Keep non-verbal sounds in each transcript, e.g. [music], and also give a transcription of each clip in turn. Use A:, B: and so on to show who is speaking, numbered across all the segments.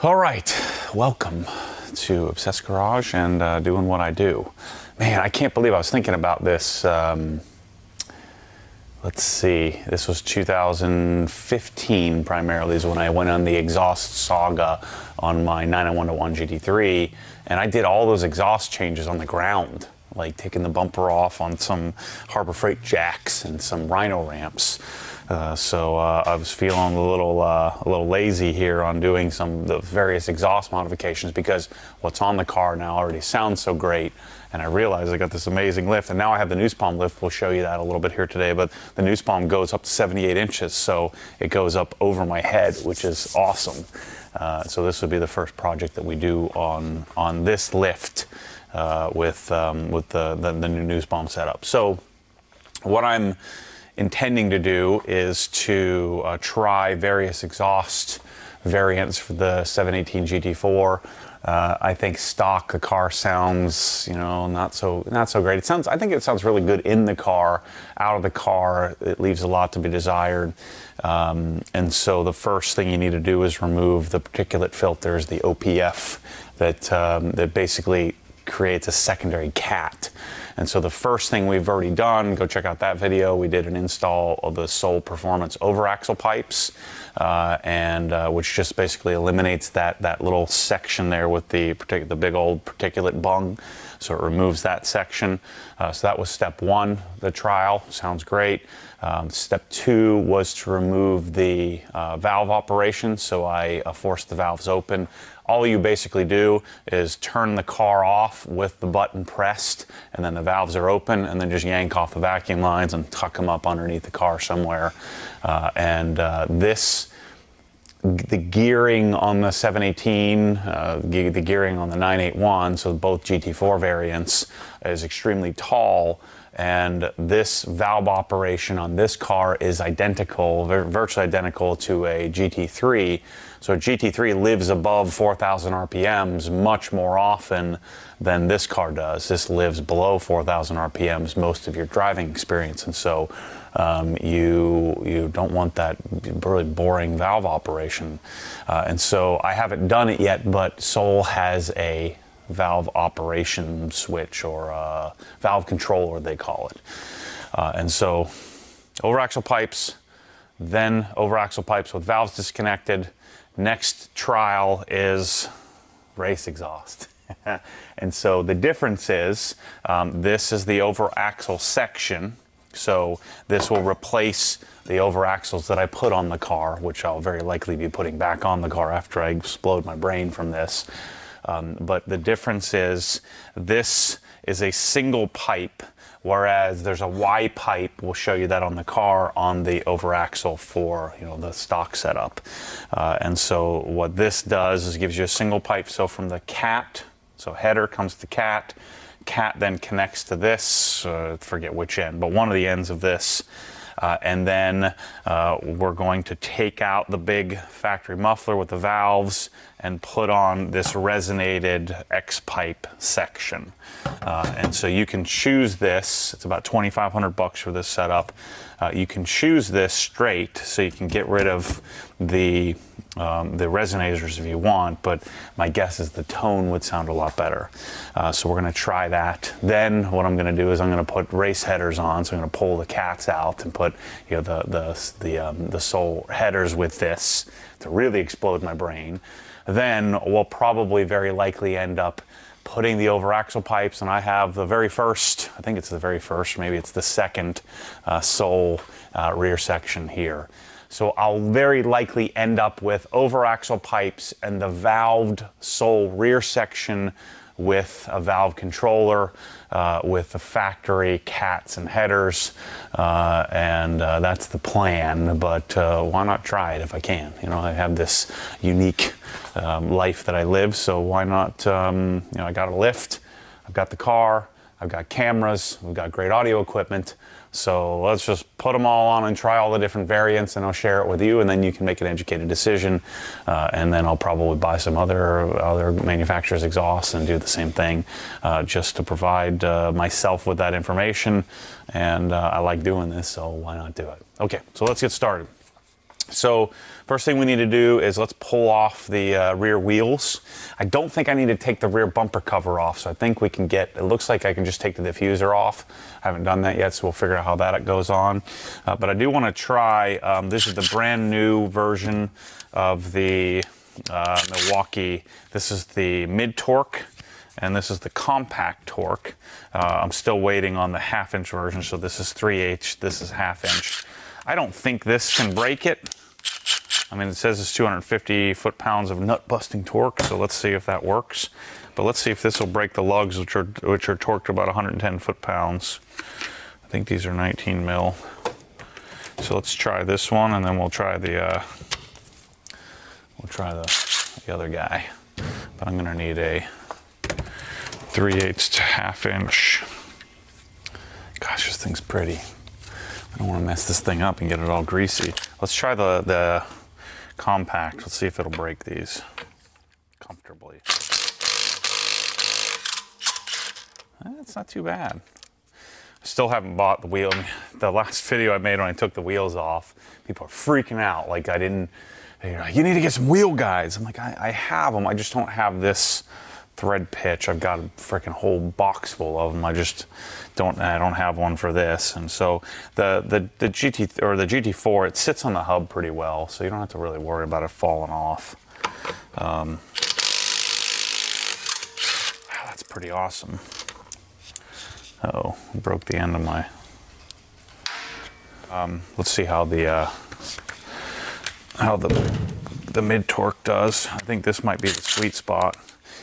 A: All right, welcome to Obsessed Garage and uh, doing what I do. Man, I can't believe I was thinking about this. Um, let's see, this was 2015 primarily, is when I went on the exhaust saga on my 901 GT3, and I did all those exhaust changes on the ground, like taking the bumper off on some Harbor Freight jacks and some Rhino ramps. Uh, so uh, I was feeling a little uh, a little lazy here on doing some of the various exhaust modifications because what's on the car now already sounds so great. And I realized I got this amazing lift, and now I have the Nussbaum lift. We'll show you that a little bit here today. But the Nussbaum goes up to 78 inches, so it goes up over my head, which is awesome. Uh, so this would be the first project that we do on on this lift uh, with um, with the, the the new Nussbaum setup. So what I'm intending to do is to uh, try various exhaust variants for the 718 GT4. Uh, I think stock the car sounds, you know, not so not so great. It sounds. I think it sounds really good in the car. Out of the car, it leaves a lot to be desired. Um, and so the first thing you need to do is remove the particulate filters, the OPF, that um, that basically creates a secondary cat. And so the first thing we've already done, go check out that video. We did an install of the Soul Performance over axle pipes, uh, and uh, which just basically eliminates that that little section there with the the big old particulate bung. So it removes that section. Uh, so that was step one, the trial. Sounds great. Um, step two was to remove the uh, valve operation. So I uh, forced the valves open all you basically do is turn the car off with the button pressed and then the valves are open and then just yank off the vacuum lines and tuck them up underneath the car somewhere. Uh, and uh, this the gearing on the 718, uh, the gearing on the 981, so both GT4 variants, is extremely tall. And this valve operation on this car is identical, virtually identical to a GT3. So GT3 lives above 4,000 RPMs much more often than this car does. This lives below 4,000 RPMs most of your driving experience, and so um, you you don't want that really boring valve operation. Uh, and so I haven't done it yet, but Soul has a valve operation switch or a valve controller, they call it. Uh, and so over axle pipes, then over axle pipes with valves disconnected Next trial is race exhaust. [laughs] and so the difference is um, this is the over axle section. So this will replace the over axles that I put on the car, which I'll very likely be putting back on the car after I explode my brain from this. Um, but the difference is this is a single pipe whereas there's a Y pipe. We'll show you that on the car on the over axle for you know the stock setup. Uh, and so what this does is gives you a single pipe. So from the cat, so header comes to cat, cat then connects to this. Uh, forget which end, but one of the ends of this. Uh, and then uh, we're going to take out the big factory muffler with the valves and put on this resonated X-pipe section. Uh, and so you can choose this. It's about 2,500 bucks for this setup. Uh, you can choose this straight, so you can get rid of the um, the resonators if you want, but my guess is the tone would sound a lot better. Uh, so we're going to try that. Then what I'm going to do is I'm going to put race headers on. So I'm going to pull the cats out and put you know the the the um, the Soul headers with this to really explode my brain. Then we'll probably very likely end up putting the over axle pipes, and I have the very first, I think it's the very first, maybe it's the second uh, Soul uh, rear section here. So I'll very likely end up with over axle pipes and the valved Soul rear section with a valve controller, uh, with the factory cats and headers, uh, and uh, that's the plan. But uh, why not try it if I can? You know, I have this unique um, life that I live, so why not? Um, you know, I got a lift, I've got the car, I've got cameras, we've got great audio equipment. So let's just put them all on and try all the different variants, and I'll share it with you, and then you can make an educated decision. Uh, and then I'll probably buy some other other manufacturers' exhausts and do the same thing, uh, just to provide uh, myself with that information. And uh, I like doing this, so why not do it? Okay, so let's get started. So first thing we need to do is let's pull off the uh, rear wheels. I don't think I need to take the rear bumper cover off, so I think we can get, it looks like I can just take the diffuser off. I haven't done that yet, so we'll figure out how that goes on. Uh, but I do want to try, um, this is the brand new version of the uh, Milwaukee. This is the mid-torque and this is the compact torque. Uh, I'm still waiting on the half inch version, so this is 3 H, this is half inch. I don't think this can break it. I mean, it says it's 250 foot-pounds of nut-busting torque, so let's see if that works. But let's see if this will break the lugs, which are, which are torqued about 110 foot-pounds. I think these are 19 mil. So let's try this one, and then we'll try the uh, we'll try the, the other guy. But I'm gonna need a 3 8 half inch. Gosh, this thing's pretty. I don't want to mess this thing up and get it all greasy. Let's try the, the compact. Let's see if it'll break these comfortably. That's not too bad. I still haven't bought the wheel. [laughs] The last video I made when I took the wheels off, people are freaking out. Like I didn't, you need to get some wheel guides. I'm like, I, I have them. I just don't have this thread pitch. I've got a freaking whole box full of them. I just don't I don't have one for this. And so the the the GT or the GT4 it sits on the hub pretty well, so you don't have to really worry about it falling off. Um, that's pretty awesome. oh, broke the end of my. Um, let's see how the uh, how the the mid torque does. I think this might be the sweet spot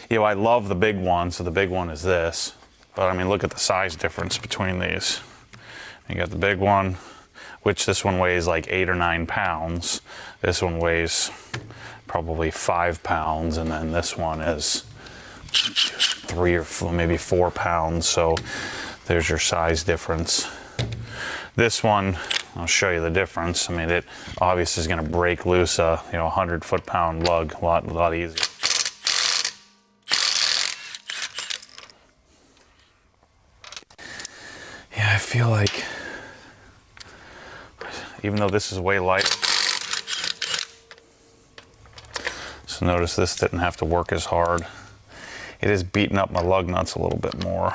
A: you know, I love the big one, so the big one is this. But I mean, look at the size difference between these. You got the big one, which this one weighs like eight or nine pounds. This one weighs probably five pounds, and then this one is three or maybe four pounds. So there's your size difference. This one, I'll show you the difference. I mean, it obviously is going to break loose a you know 100 foot pound lug a lot, a lot easier. Yeah, I feel like, even though this is way light, so notice this didn't have to work as hard. It is beating up my lug nuts a little bit more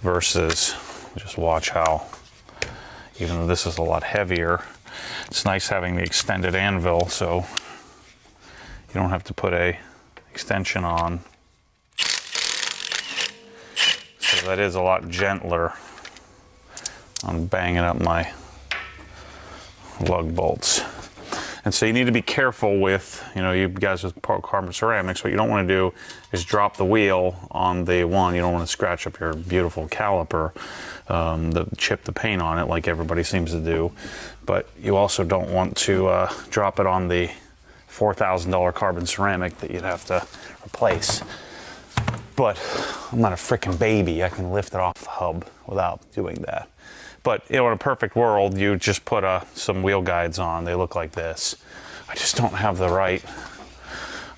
A: versus just watch how, even though this is a lot heavier, it's nice having the extended anvil so you don't have to put a extension on So that is a lot gentler on banging up my lug bolts. And so you need to be careful with, you know, you guys with carbon ceramics, what you don't want to do is drop the wheel on the one. You don't want to scratch up your beautiful caliper, um, the, chip the paint on it like everybody seems to do. But you also don't want to uh, drop it on the $4,000 carbon ceramic that you'd have to replace. But I'm not a freaking baby. I can lift it off the hub without doing that. But you know, in a perfect world, you just put uh, some wheel guides on. They look like this. I just don't have the right.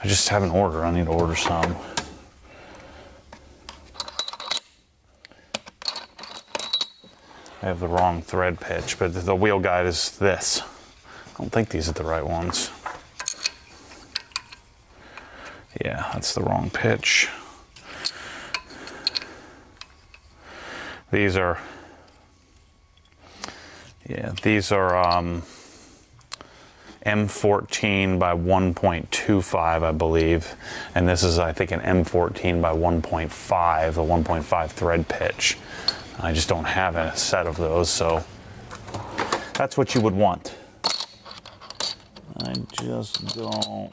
A: I just have an order. I need to order some. I have the wrong thread pitch, but the wheel guide is this. I don't think these are the right ones. Yeah, that's the wrong pitch. These are, yeah, these are um, M14 by 1.25, I believe. And this is, I think, an M14 by 1.5, a 1.5 thread pitch. I just don't have a set of those, so that's what you would want. I just don't.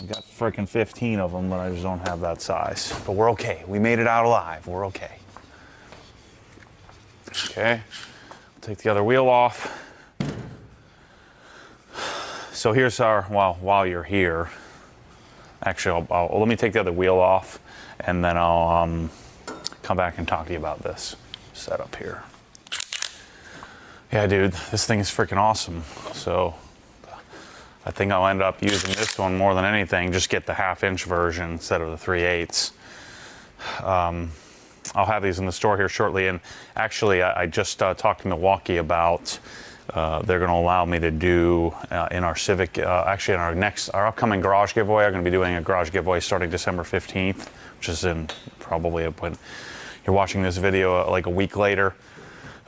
A: I got freaking 15 of them, but I just don't have that size. But we're okay. We made it out alive. We're okay. Okay, take the other wheel off. So here's our, well, while you're here, actually, I'll, I'll, let me take the other wheel off and then I'll um, come back and talk to you about this setup here. Yeah, dude, this thing is freaking awesome. So I think I'll end up using this one more than anything, just get the half inch version instead of the 3 eighths. Um, I'll have these in the store here shortly. And actually, I, I just uh, talked to Milwaukee about uh, they're going to allow me to do uh, in our Civic, uh, actually in our next, our upcoming garage giveaway. I'm going to be doing a garage giveaway starting December 15th, which is in probably when you're watching this video uh, like a week later.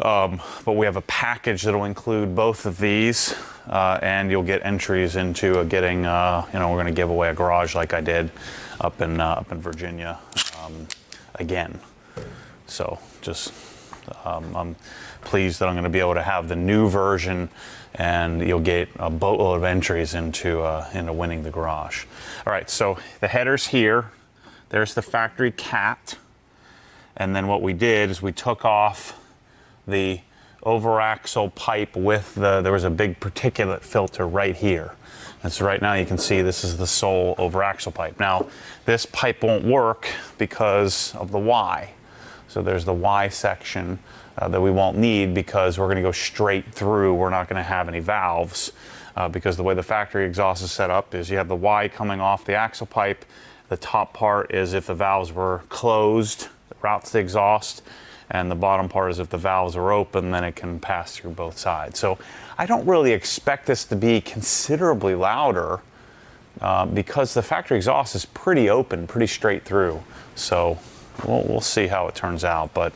A: Um, but we have a package that'll include both of these, uh, and you'll get entries into getting, uh, you know, we're going to give away a garage like I did up in up in Virginia um, again. So just, um, I'm pleased that I'm going to be able to have the new version, and you'll get a boatload of entries into uh, into winning the garage. All right, so the header's here. There's the factory cat, and then what we did is we took off the overaxle pipe with the, there was a big particulate filter right here. And so right now you can see this is the Soul overaxle pipe. Now this pipe won't work because of the Y. So there's the Y section uh, that we won't need because we're going to go straight through. We're not going to have any valves uh, because the way the factory exhaust is set up is you have the Y coming off the axle pipe. The top part is if the valves were closed, it routes the exhaust and the bottom part is if the valves are open, then it can pass through both sides. So I don't really expect this to be considerably louder uh, because the factory exhaust is pretty open, pretty straight through. So we'll, we'll see how it turns out, but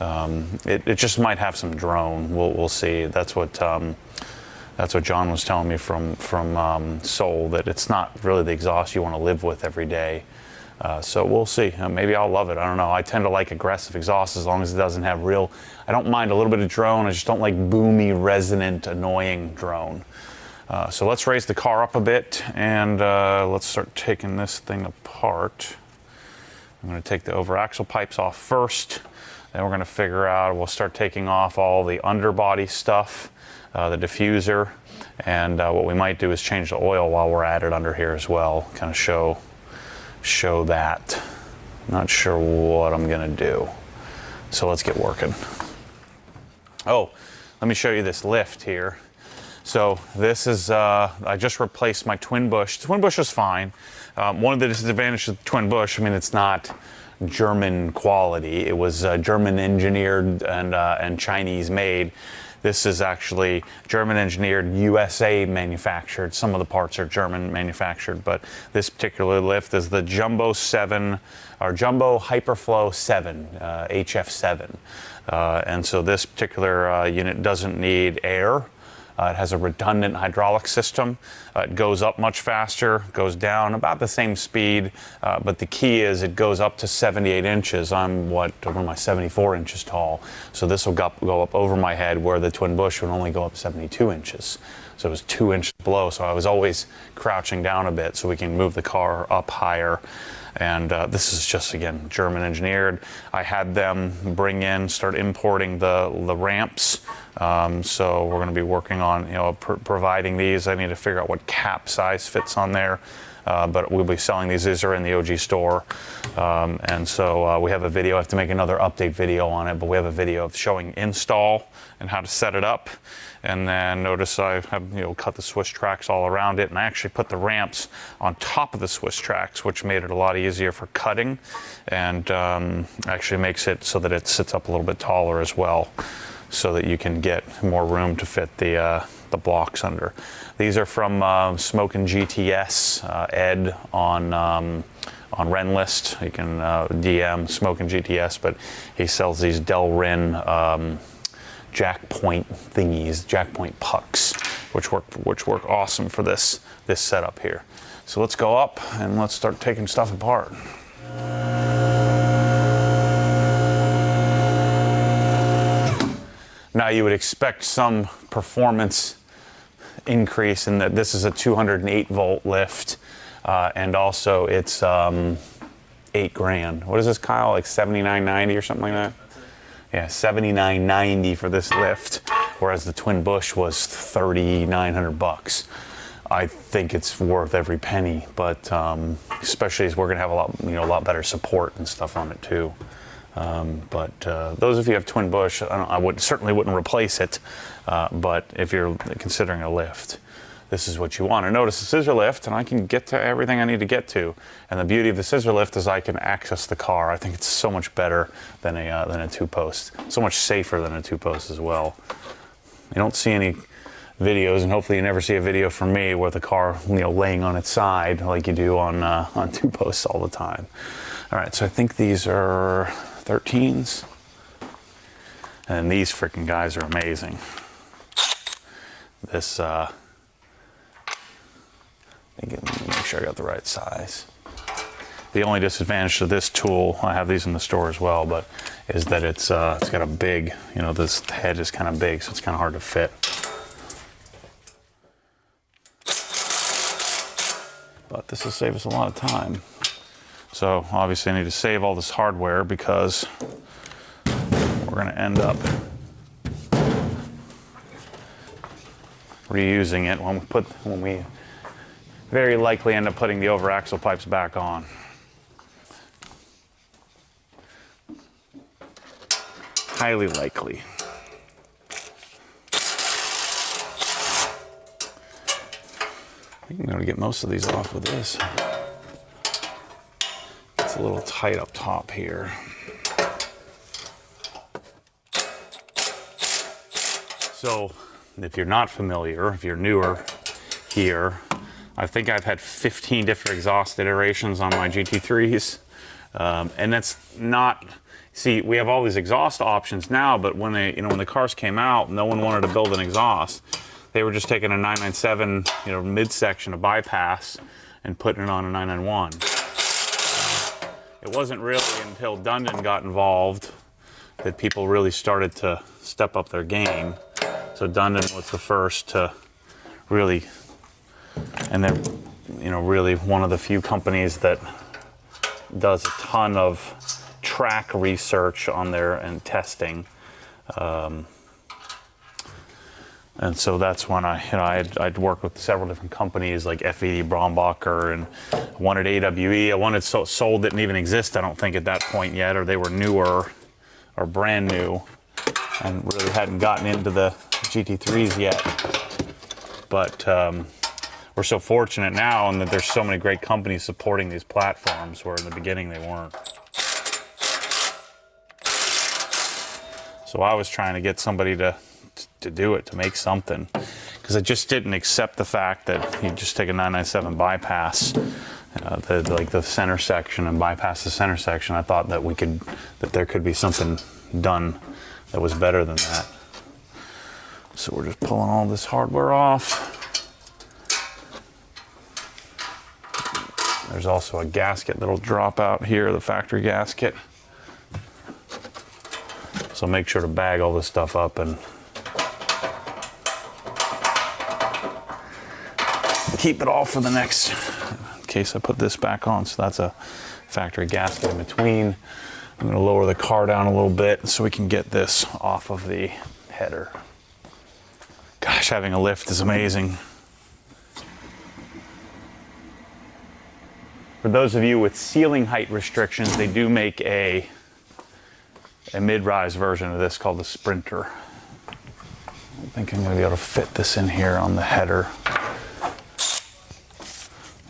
A: um, it, it, just might have some drone. We'll, we'll see. That's what um, that's what John was telling me from from um, Soul that it's not really the exhaust you want to live with every day. Uh, so we'll see. Uh, maybe I'll love it. I don't know. I tend to like aggressive exhaust as long as it doesn't have real. I don't mind a little bit of drone. I just don't like boomy, resonant, annoying drone. Uh, so let's raise the car up a bit and uh, let's start taking this thing apart. I'm going to take the overaxle pipes off first. Then we're going to figure out, we'll start taking off all the underbody stuff, uh, the diffuser, and uh, what we might do is change the oil while we're at it under here as well, kind of show show that. Not sure what I'm gonna do. So let's get working. Oh, let me show you this lift here. So this is, uh, I just replaced my Twin Busch. Twin Busch is fine. Um, one of the disadvantages of Twin Busch, I mean, it's not German quality. It was uh, German engineered and, uh, and Chinese made. This is actually German engineered, USA manufactured. Some of the parts are German manufactured, but this particular lift is the Jumbo 7 or Jumbo Hyperflow 7, uh, HF7. Uh, and so this particular uh, unit doesn't need air. Uh, it has a redundant hydraulic system. Uh, it goes up much faster, goes down about the same speed, uh, but the key is it goes up to 78 inches. I'm what, over my 74 inches tall, so this will go go up over my head where the Twin Busch would only go up 72 inches. So it was two inches below, so I was always crouching down a bit so we can move the car up higher. And uh, this is just, again, German engineered. I had them bring in, start importing the, the ramps. Um, so we're going to be working on, you know, pr providing these. I need to figure out what cap size fits on there. Uh, but we'll be selling these. These are in the OG store. Um, and so uh, we have a video. I have to make another update video on it, but we have a video of showing install and how to set it up. And then notice I have you know cut the Swiss tracks all around it, and I actually put the ramps on top of the Swiss tracks, which made it a lot easier for cutting, and um, actually makes it so that it sits up a little bit taller as well, so that you can get more room to fit the uh, the blocks under. These are from uh, Smokin' GTS, uh, Ed on. Um, on Rennlist, you can uh, DM Smokin' GTS, but he sells these Delrin um, jack point thingies, jack point pucks, which work which work awesome for this this setup here. So let's go up and let's start taking stuff apart. Now you would expect some performance increase in that this is a 208 volt lift, uh, and also it's um, eight grand. What is this, Kyle? Like 79.90 or something like that? Yeah, 79.90 for this lift, whereas the Twin Busch was 3,900 bucks. I think it's worth every penny, but um, especially as we're gonna have a lot, you know, a lot better support and stuff on it too. Um, but uh, those of you have Twin Busch, I, I would certainly wouldn't replace it. Uh, but if you're considering a lift, this is what you want. And notice the scissor lift, and I can get to everything I need to get to. And the beauty of the scissor lift is I can access the car. I think it's so much better than a, uh, than a two-post. So much safer than a two-post as well. you don't see any videos, and hopefully you never see a video from me with the car, you know, laying on its side like you do on uh, on [laughs] two posts all the time. All right, so I think these are 13s, and these freaking guys are amazing. This, uh, make sure I got the right size. The only disadvantage to this tool, I have these in the store as well, but is that it's uh, it's got a big, you know, this head is kind of big, so it's kind of hard to fit. But this will save us a lot of time. So obviously I need to save all this hardware because we're gonna end up reusing it when we put when we very likely end up putting the over axle pipes back on. Highly likely. I think I'm to get most of these off with this. It's a little tight up top here. So, if you're not familiar, if you're newer here, I think I've had 15 different exhaust iterations on my GT3s. Um, and that's not, see, we have all these exhaust options now, but when they, you know, when the cars came out, no one wanted to build an exhaust. They were just taking a 997, you know, midsection, a bypass, and putting it on a 991. It wasn't really until Dundon got involved that people really started to step up their game. So Dundon was the first to really, and they're, you know, really one of the few companies that does a ton of track research on there and testing. Um, and so that's when I, you know, I'd, I'd worked with several different companies like FED Brombacher and wanted AWE. I wanted so, didn't even exist, I don't think, at that point yet, or they were newer or brand new and really hadn't gotten into the GT3s yet. But um, we're so fortunate now and that there's so many great companies supporting these platforms where in the beginning they weren't. So I was trying to get somebody to to do it, to make something. Because I just didn't accept the fact that you just take a 997 bypass, uh, the, like the center section and bypass the center section. I thought that we could, that there could be something done that was better than that. So we're just pulling all this hardware off. There's also a gasket that'll drop out here, the factory gasket. So make sure to bag all this stuff up and keep it all for the next, case I put this back on. So that's a factory gasket in between. I'm gonna lower the car down a little bit so we can get this off of the header. Gosh, having a lift is amazing. For those of you with ceiling height restrictions, they do make a, a mid-rise version of this called the Sprinter. I think I'm gonna be able to fit this in here on the header.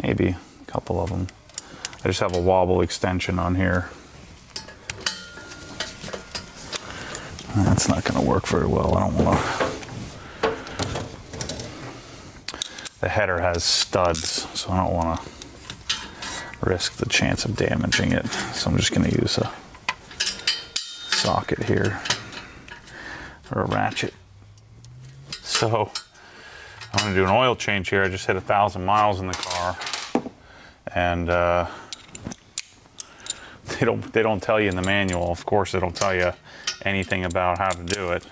A: Maybe a couple of them. I just have a wobble extension on here. That's not going to work very well. I don't want to. The header has studs, so I don't want to risk the chance of damaging it. So I'm just going to use a socket here or a ratchet. So I'm going to do an oil change here. I just hit a thousand miles in the car and uh, they don't they don't tell you in the manual. Of course, they don't tell you anything about how to do it.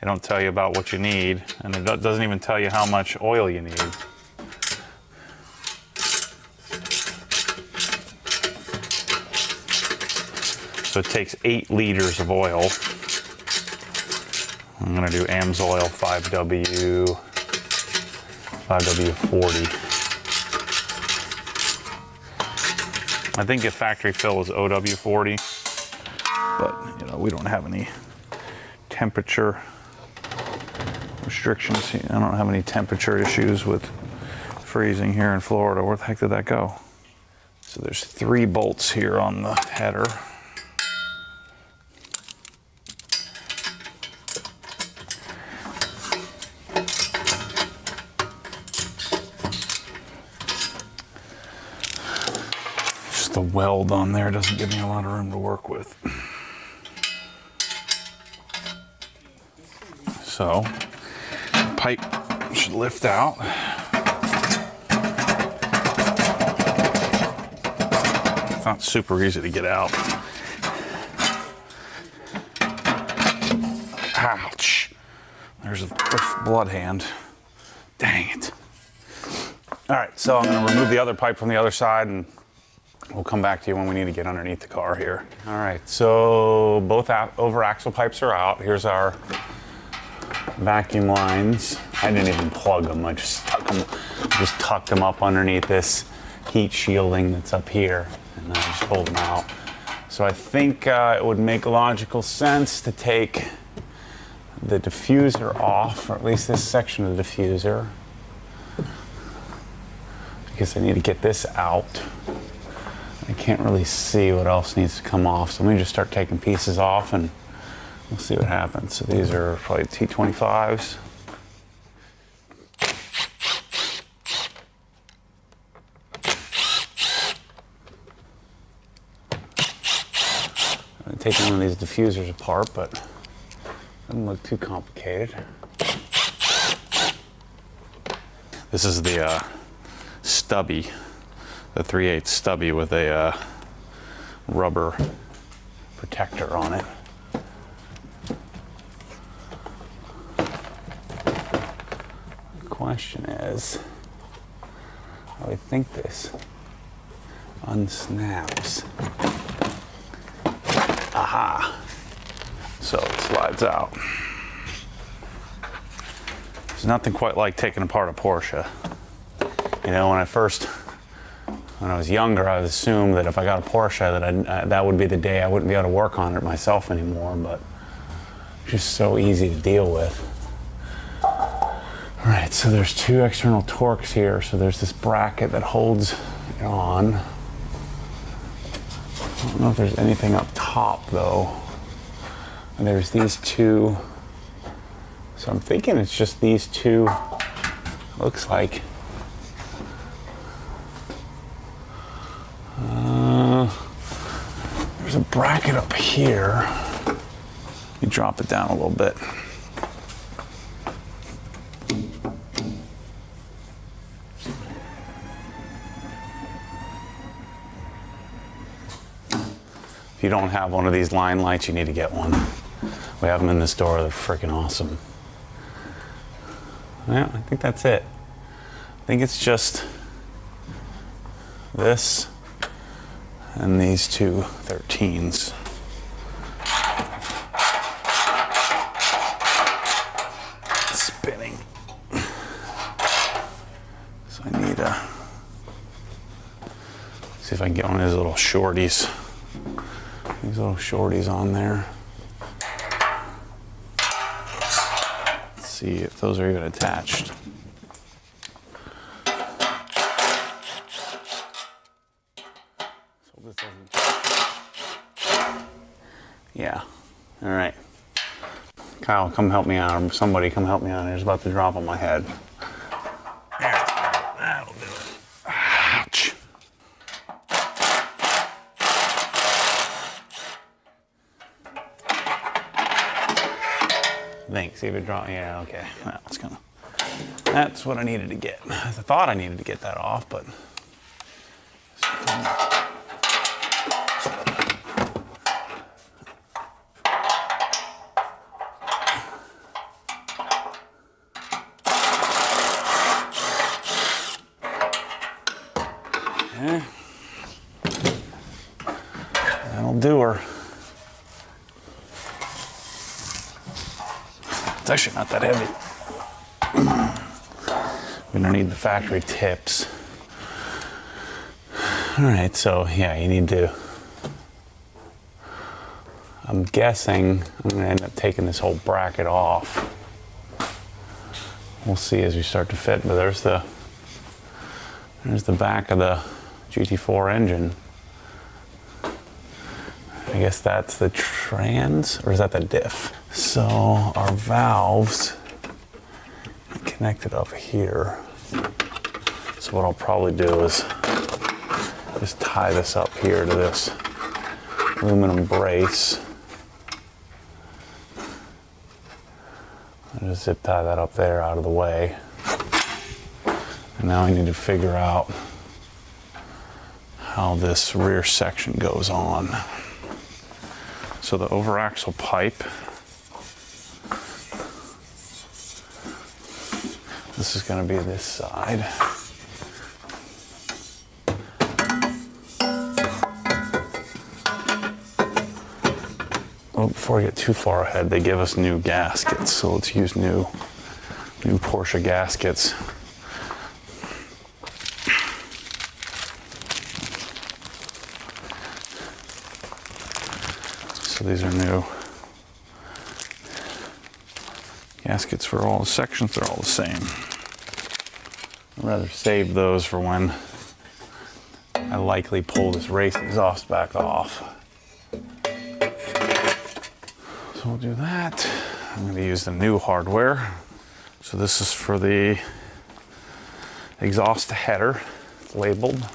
A: They don't tell you about what you need, and it doesn't even tell you how much oil you need. So it takes eight liters of oil. I'm gonna do AMSOIL 5W, 5W40. I think if factory fill is OW40, but you know, we don't have any temperature restrictions. I don't have any temperature issues with freezing here in Florida. Where the heck did that go? So there's three bolts here on the header. the weld on there doesn't give me a lot of room to work with. So, pipe should lift out. It's not super easy to get out. Ouch. There's a blood hand. Dang it. All right, so I'm gonna remove the other pipe from the other side and we'll come back to you when we need to get underneath the car here. All right, so both over axle pipes are out. Here's our vacuum lines. I didn't even plug them. I just tuck them, just tucked them up underneath this heat shielding that's up here, and I just pulled them out. So I think uh, it would make logical sense to take the diffuser off, or at least this section of the diffuser, because I need to get this out. I can't really see what else needs to come off, so let me just start taking pieces off and We'll see what happens. So these are probably T25s. I'm taking one of these diffusers apart, but doesn't look too complicated. This is the uh, stubby, the 3 8 stubby with a uh, rubber protector on it. The question is, how I think this unsnaps. Aha! So it slides out. There's nothing quite like taking apart a Porsche. You know, when I first, when I was younger, I assumed that if I got a Porsche, that I, uh, that would be the day I wouldn't be able to work on it myself anymore. But just so easy to deal with. All right, so there's two external Torx here. So there's this bracket that holds it on. I don't know if there's anything up top though. And there's these two. So I'm thinking it's just these two. Looks like. Bracket up here. You drop it down a little bit. If you don't have one of these line lights, you need to get one. We have them in the store. They're freaking awesome. Yeah, I think that's it. I think it's just this and these two 13s. Spinning. So I need a, see if I can get one of these little shorties. These little shorties on there. Let's see if those are even attached. Yeah. All right. Come help me out. Somebody come help me out. It's about to drop on my head. Thanks. See if it draw. Yeah, okay. That's gonna. That's what I needed to get. I thought I needed to get that off, but. Okay. That'll do her. It's actually not that heavy. Need the factory tips. All right, so yeah, you need to, I'm guessing I'm gonna end up taking this whole bracket off. We'll see as we start to fit, but there's the, there's the back of the GT4 engine. I guess that's the trans, or is that the diff? So our valves connected up here. So what I'll probably do is just tie this up here to this aluminum brace. I'll just zip tie that up there out of the way. And now I need to figure out how this rear section goes on. So the overaxle pipe, this is gonna be this side. Oh, before I get too far ahead, they give us new gaskets, so let's use new, new Porsche gaskets. So these are new gaskets for all the sections. They're all the same. I'd rather save those for when I likely pull this race exhaust back off. So we'll do that. I'm going to use the new hardware. So this is for the exhaust header. It's labeled.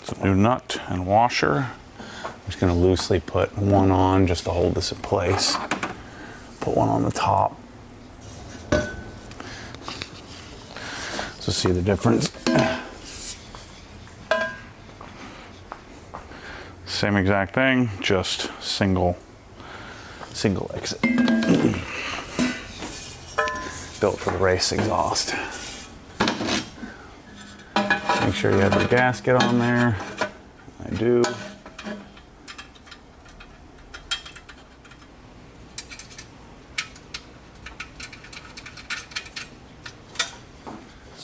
A: It's a new nut and washer. Just to loosely put one on just to hold this in place. Put one on the top. So see the difference. Same exact thing, just single, single exit. [clears throat] Built for the race exhaust. Make sure you have your gasket on there. I do.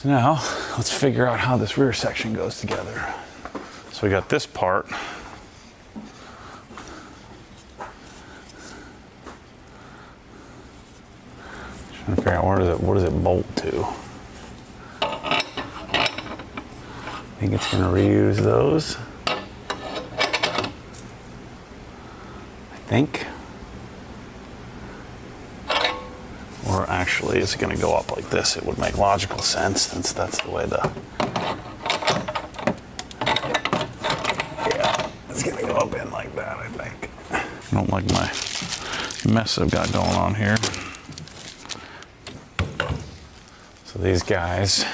A: Now let's figure out how this rear section goes together. So we got this part. Trying to figure out where does it, what does it bolt to? I think it's gonna reuse those. I think. Actually, is gonna go up like this? It would make logical sense since that's the way the. Yeah, it's gonna go up in like that, I think. I don't like my mess I've got going on here. So these guys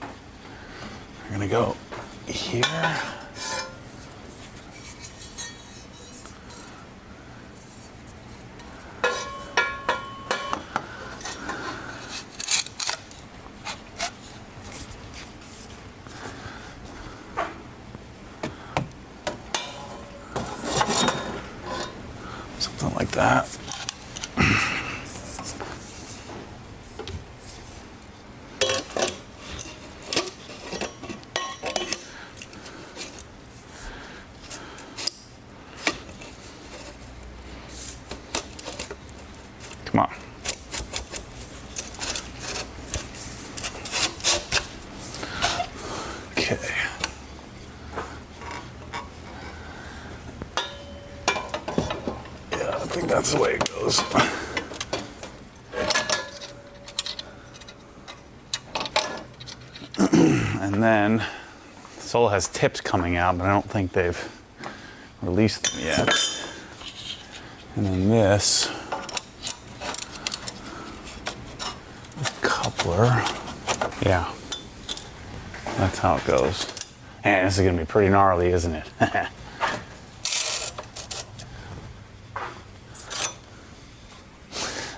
A: are gonna go here. Something like that. Come on. Okay. Yeah, I think that's the way it goes. [clears throat] and then this all has tips coming out, but I don't think they've released them yet. And then this coupler. Yeah, that's how it goes. And this is gonna be pretty gnarly, isn't it? [laughs]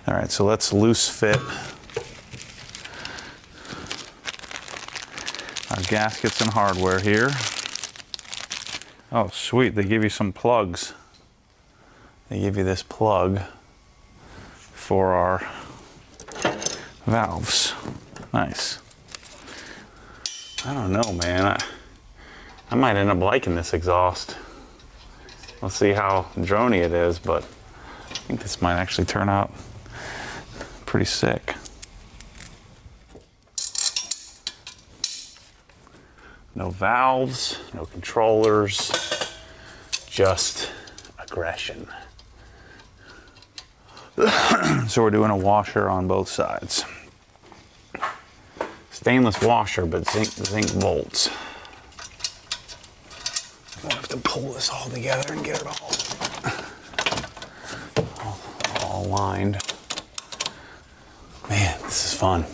A: All right, so let's loose fit our gaskets and hardware here. Oh, sweet, they give you some plugs. They give you this plug for our valves. Nice. I don't know, man. I, I might end up liking this exhaust. We'll see how drony it is, but I think this might actually turn out pretty sick. No valves, no controllers, just aggression. [clears throat] so we're doing a washer on both sides. Stainless washer, but zinc, zinc bolts. I'm gonna have to pull this all together and get it all, all, all aligned. Man, this is fun.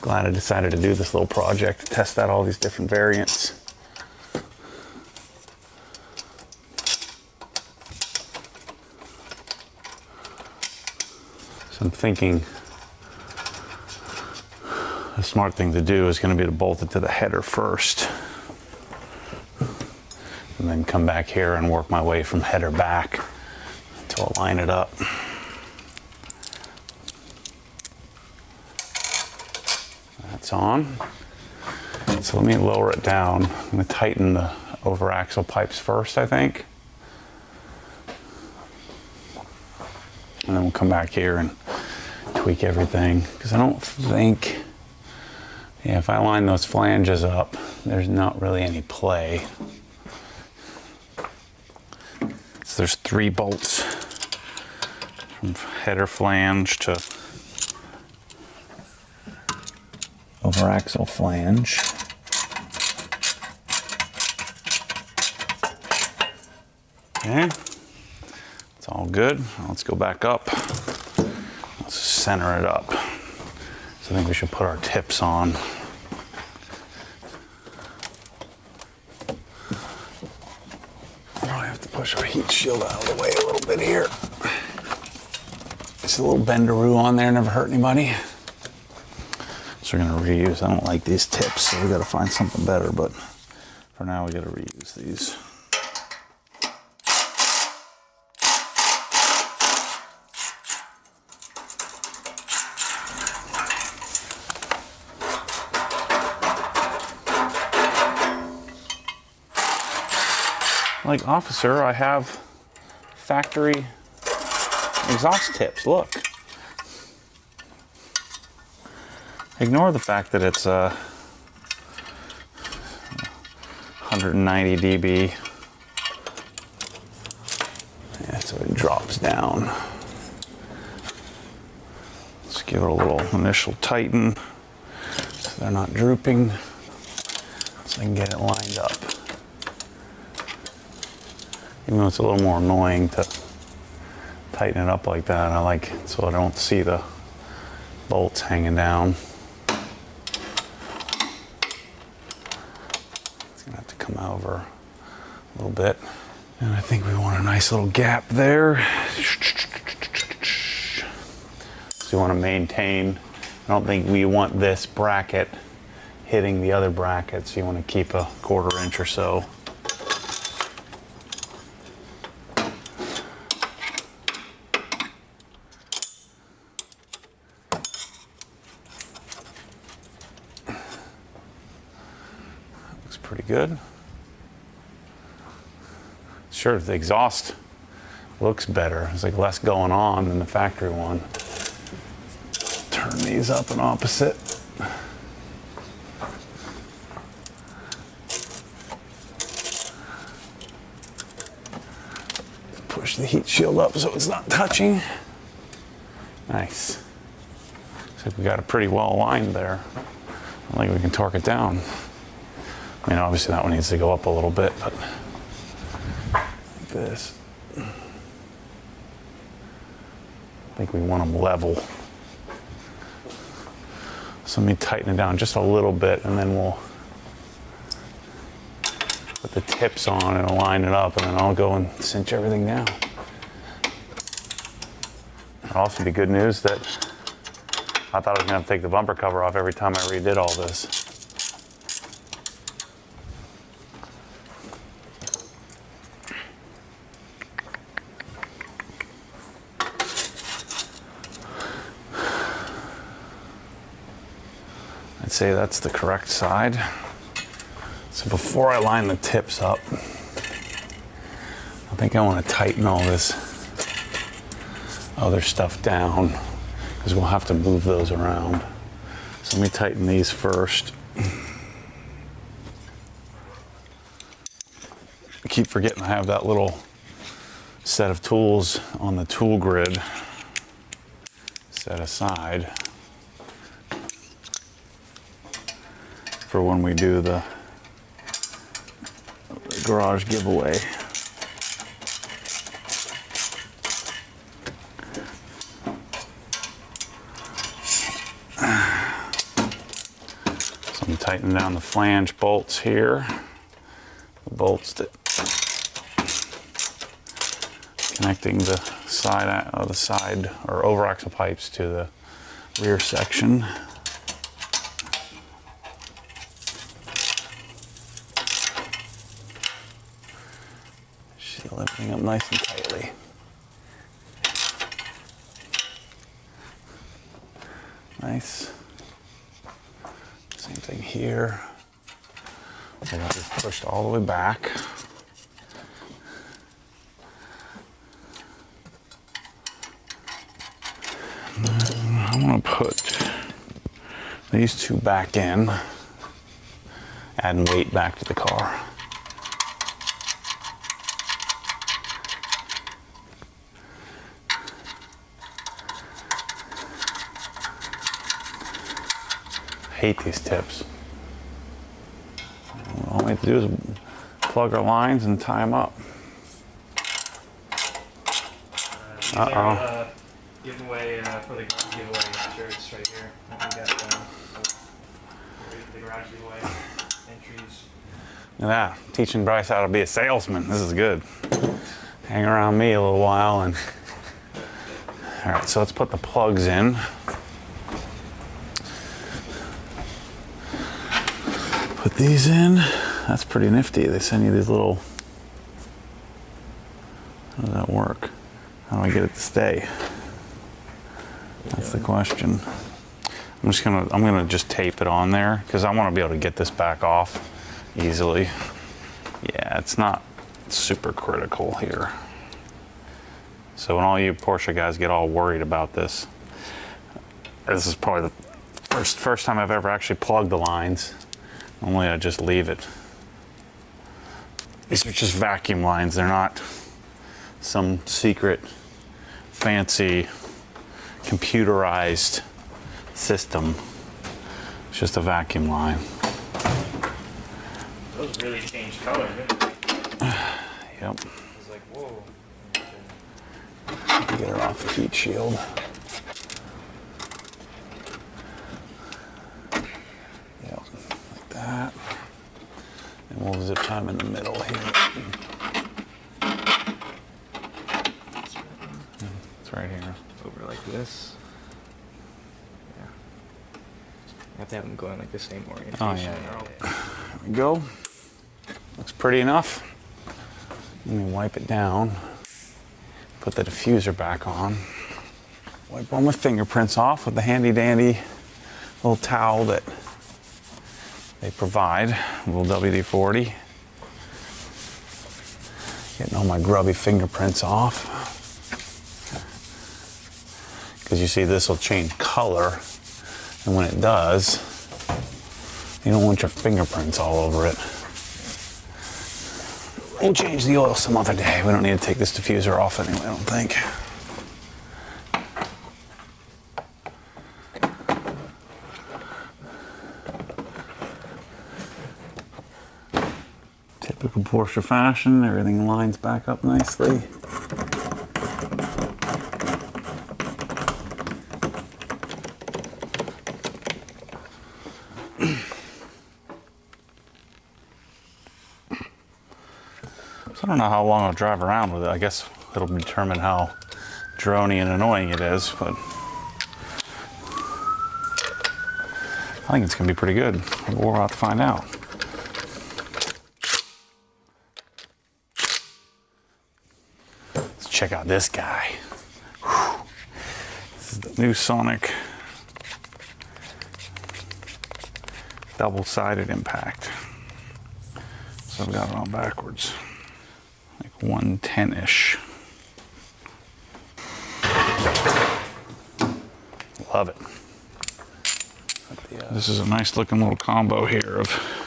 A: Glad I decided to do this little project, to test out all these different variants. So I'm thinking a smart thing to do is going to be to bolt it to the header first and then come back here and work my way from header back to align it up. That's on. So let me lower it down. I'm going to tighten the over axle pipes first, I think. And then we'll come back here and tweak everything because I don't think, yeah, if I line those flanges up, there's not really any play. So there's three bolts from header flange to over axle flange. Okay, it's all good. Let's go back up. Let's center it up. So I think we should put our tips on. Probably have to push our heat shield out of the way a little bit here. It's a little bendaroo on there, never hurt anybody. So we're gonna reuse, I don't like these tips, so we gotta find something better, but for now we gotta reuse these. Like officer, I have factory exhaust tips, look. Ignore the fact that it's uh, a 190 dB. Yeah, so it drops down. Let's give it a little initial tighten so they're not drooping so I can get it lined up. Even though it's a little more annoying to tighten it up like that, I like so I don't see the bolts hanging down. It's gonna have to come over a little bit. And I think we want a nice little gap there. So you want to maintain, I don't think we want this bracket hitting the other bracket, so you want to keep a quarter inch or so. Looks pretty good. Sure, the exhaust looks better. There's like less going on than the factory one. Turn these up and opposite. Push the heat shield up so it's not touching. Nice. Looks like we got it pretty well aligned there. I think we can torque it down. I mean, obviously that one needs to go up a little bit, but this. I think we want them level. So let me tighten it down just a little bit and then we'll put the tips on and align it up and then I'll go and cinch everything down. It'll also be good news that I thought I was gonna take the bumper cover off every time I redid all this. Say that's the correct side. So before I line the tips up, I think I want to tighten all this other stuff down because we'll have to move those around. So let me tighten these first. I keep forgetting I have that little set of tools on the tool grid set aside. For when we do the, garage giveaway. So I'm tightening down the flange bolts here. The bolts that connecting the side uh, the side or over axle pipes to the rear section. Everything up nice and tightly. Nice. Same thing here. I got this pushed all the way back. I'm gonna put these two back in, adding weight back to the car. Hate these tips. All we have to do is plug our lines and tie them up.
B: These
A: Uh-oh.
B: are, uh, giveaway uh, for the garage giveaway shirts right here. We got uh, the garage giveaway entries.
A: Look at that, teaching Bryce how to be a salesman. This is good. Hang around me a little while and. All right, so let's put the plugs in. Put these in. That's pretty nifty. They send you these little. How does that work? How do I get it to stay? That's the question. I'm just gonna I'm gonna just tape it on there because I want to be able to get this back off easily. Yeah, it's not super critical here. So when all you Porsche guys get all worried about this, this is probably the first first time I've ever actually plugged the lines. Normally I just leave it. These are just vacuum lines. They're not some secret fancy computerized system. It's just a vacuum line.
B: Those really changed color. Didn't [sighs] they?
A: Yep.
B: Like whoa.
A: Get her off the heat shield. Yep, like that. And we'll zip tie 'em in the middle here. It's right here.
B: Over like this. Yeah. You have to have them going like the same oh, orientation.
A: Oh, yeah, There we go. Looks pretty enough. Let me wipe it down. Put the diffuser back on. Wipe all my fingerprints off with the handy dandy little towel that they provide, a little WD-40. Getting all my grubby fingerprints off. Because you see this will change color, and when it does, you don't want your fingerprints all over it. We'll change the oil some other day. We don't need to take this diffuser off anyway, I don't think. Typical Porsche fashion, everything lines back up nicely. So I don't know how long I'll drive around with it. I guess it'll determine how drony and annoying it is, but I think it's gonna be pretty good. We're about to find out. Check out this guy. Whew. This is the new Sonic double-sided impact. So I've got it on backwards like 110-ish. Love it. Uh, this is a nice looking little combo here of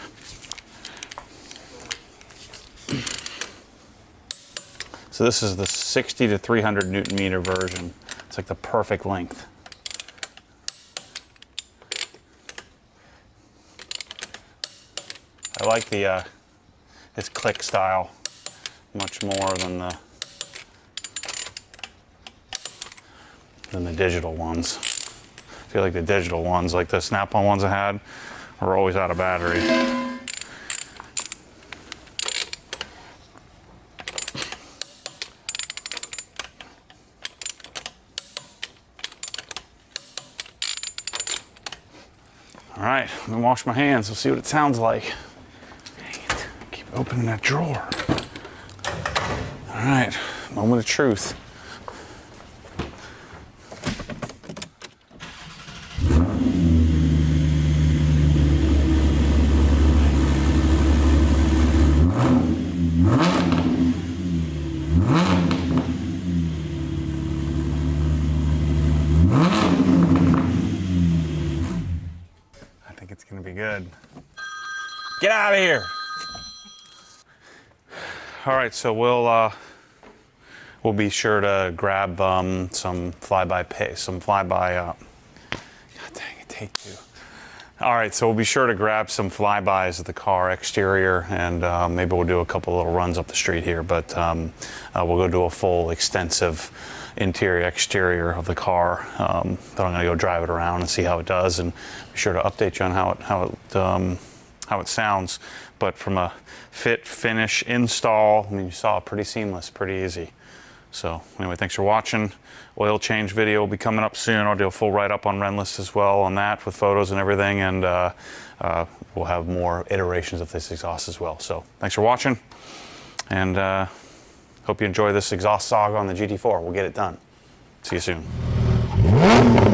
A: So this is the 60 to 300 newton meter version. It's like the perfect length. I like the uh, his click style much more than the than the digital ones. I feel like the digital ones, like the Snap-on ones I had, are always out of battery. Me wash my hands. We'll see what it sounds like. Keep opening that drawer. All right, moment of truth. I think it's gonna be good. Get out of here. All right, so we'll uh, we'll be sure to grab um, some flyby pay, some flyby. Uh, God dang it, take two. All right, so we'll be sure to grab some flybys of the car exterior, and uh, maybe we'll do a couple little runs up the street here. But um, uh, we'll go do a full, extensive interior exterior of the car. Um, then I'm going to go drive it around and see how it does, and be sure to update you on how it how it um, how it sounds. But from a fit, finish, install, I mean, you saw pretty seamless, pretty easy. So anyway, thanks for watching. Oil change video will be coming up soon. I'll do a full write-up on Rennlist as well on that with photos and everything, and uh, uh, we'll have more iterations of this exhaust as well. So thanks for watching, and uh, hope you enjoy this exhaust saga on the GT4. We'll get it done. See you soon.